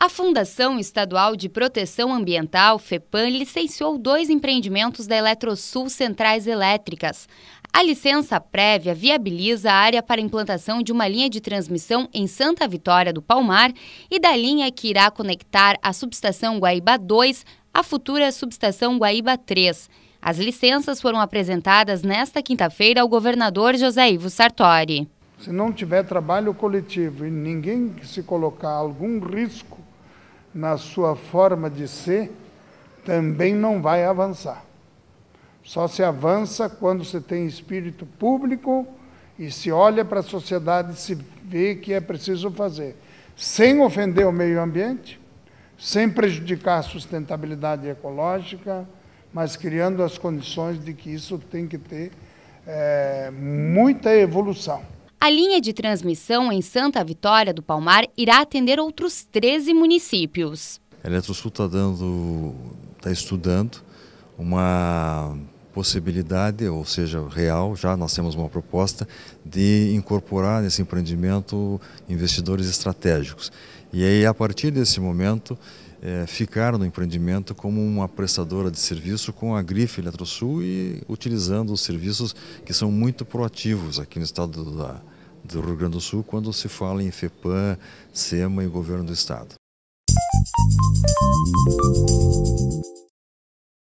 A Fundação Estadual de Proteção Ambiental, FEPAM, licenciou dois empreendimentos da Eletrosul Centrais Elétricas. A licença prévia viabiliza a área para implantação de uma linha de transmissão em Santa Vitória do Palmar e da linha que irá conectar a subestação Guaíba 2 à futura subestação Guaíba 3. As licenças foram apresentadas nesta quinta-feira ao governador José Ivo Sartori. Se não tiver trabalho coletivo e ninguém se colocar algum risco na sua forma de ser, também não vai avançar. Só se avança quando se tem espírito público e se olha para a sociedade e se vê que é preciso fazer, sem ofender o meio ambiente, sem prejudicar a sustentabilidade ecológica, mas criando as condições de que isso tem que ter é, muita evolução. A linha de transmissão em Santa Vitória do Palmar irá atender outros 13 municípios. A Eletrosul está dando, está estudando uma possibilidade, ou seja, real, já nós temos uma proposta de incorporar nesse empreendimento investidores estratégicos. E aí, a partir desse momento, é, ficar no empreendimento como uma prestadora de serviço com a grife Eletrosul e utilizando os serviços que são muito proativos aqui no estado da, do Rio Grande do Sul quando se fala em FEPAM, SEMA e governo do estado.